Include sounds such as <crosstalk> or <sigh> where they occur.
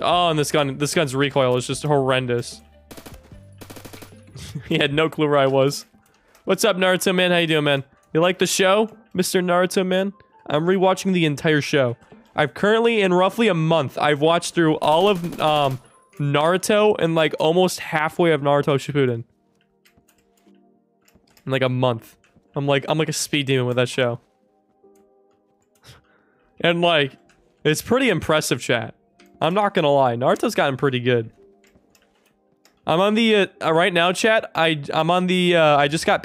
Oh, and this gun, this gun's recoil is just horrendous. <laughs> he had no clue where I was. What's up, Naruto man? How you doing, man? You like the show, Mr. Naruto man? I'm rewatching the entire show. I've currently, in roughly a month, I've watched through all of um, Naruto and like almost halfway of Naruto Shippuden. In like a month. I'm like, I'm like a speed demon with that show. <laughs> and like, it's pretty impressive, chat. I'm not gonna lie, Naruto's gotten pretty good. I'm on the, uh, uh, right now, chat, I, I'm on the, uh, I just got